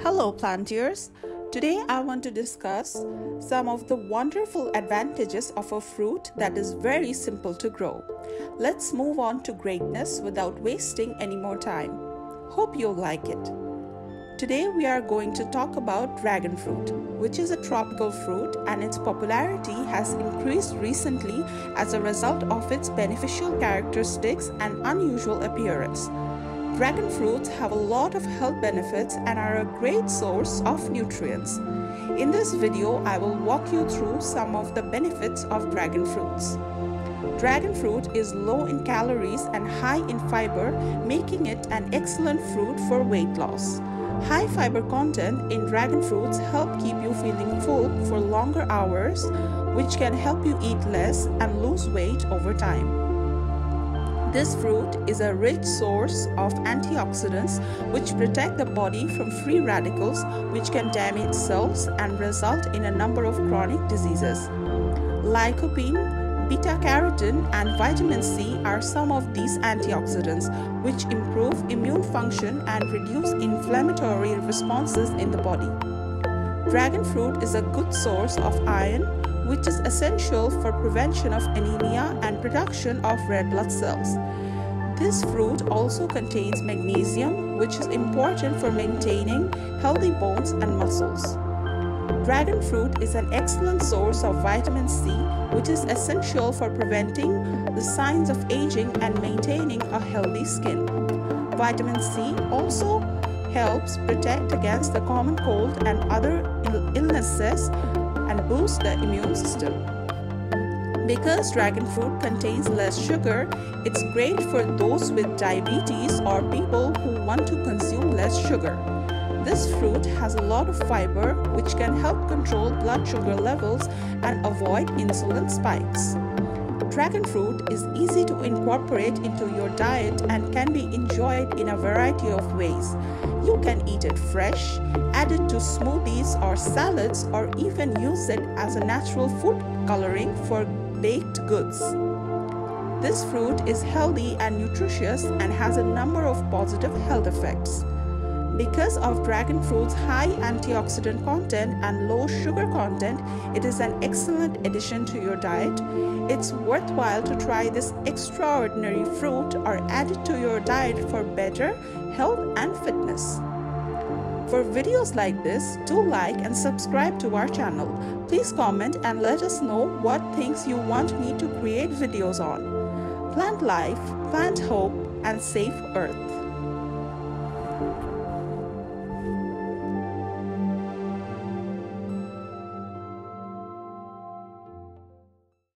Hello, Planeteers. Today I want to discuss some of the wonderful advantages of a fruit that is very simple to grow. Let's move on to greatness without wasting any more time. Hope you'll like it. Today we are going to talk about dragon fruit, which is a tropical fruit and its popularity has increased recently as a result of its beneficial characteristics and unusual appearance. Dragon fruits have a lot of health benefits and are a great source of nutrients. In this video, I will walk you through some of the benefits of dragon fruits. Dragon fruit is low in calories and high in fiber, making it an excellent fruit for weight loss. High fiber content in dragon fruits help keep you feeling full for longer hours, which can help you eat less and lose weight over time. This fruit is a rich source of antioxidants which protect the body from free radicals which can damage cells and result in a number of chronic diseases. Lycopene, beta carotene, and vitamin C are some of these antioxidants which improve immune function and reduce inflammatory responses in the body. Dragon fruit is a good source of iron, which is essential for prevention of anemia and production of red blood cells. This fruit also contains magnesium, which is important for maintaining healthy bones and muscles. Dragon fruit is an excellent source of vitamin C, which is essential for preventing the signs of aging and maintaining a healthy skin. Vitamin C also helps protect against the common cold and other illnesses and boost the immune system. Because dragon fruit contains less sugar, it's great for those with diabetes or people who want to consume less sugar. This fruit has a lot of fiber which can help control blood sugar levels and avoid insulin spikes. Dragon fruit is easy to incorporate into your diet and can be enjoyed in a variety of ways. You can eat it fresh, add it to smoothies or salads, or even use it as a natural food coloring for baked goods. This fruit is healthy and nutritious and has a number of positive health effects. Because of dragon fruit's high antioxidant content and low sugar content, it is an excellent addition to your diet. It's worthwhile to try this extraordinary fruit or add it to your diet for better health and fitness. For videos like this, do like and subscribe to our channel. Please comment and let us know what things you want me to create videos on. Plant life, plant hope, and save Earth.